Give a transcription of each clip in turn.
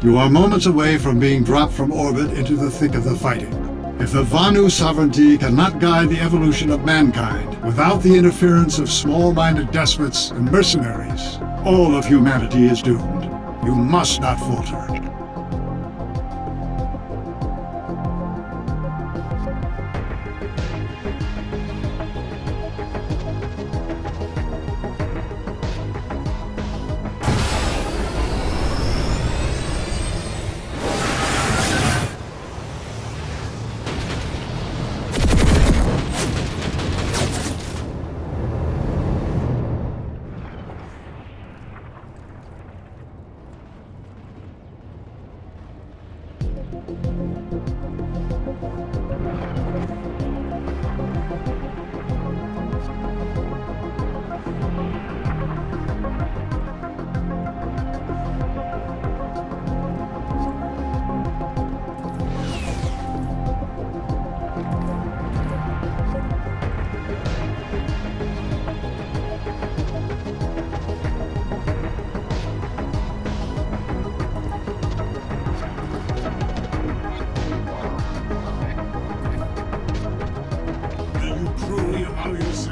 You are moments away from being dropped from orbit into the thick of the fighting. If the Vanu sovereignty cannot guide the evolution of mankind without the interference of small-minded despots and mercenaries, all of humanity is doomed. You must not falter.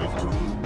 Thank you.